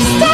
Stop!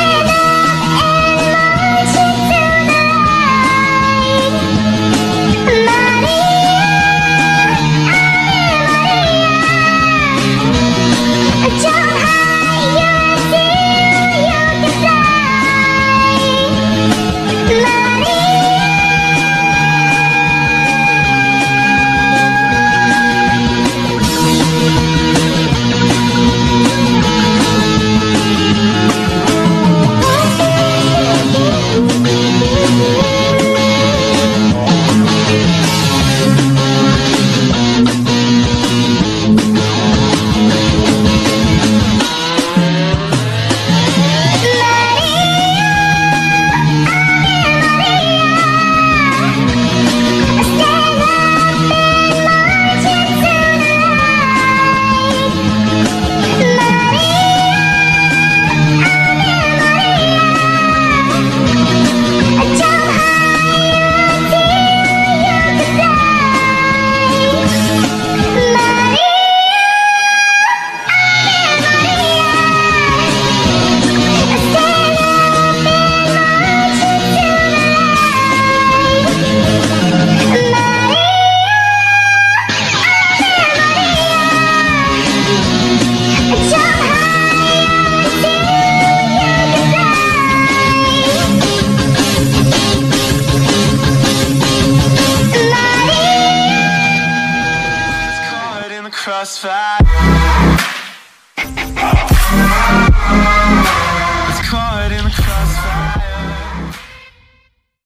Crossfire.